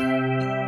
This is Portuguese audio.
Música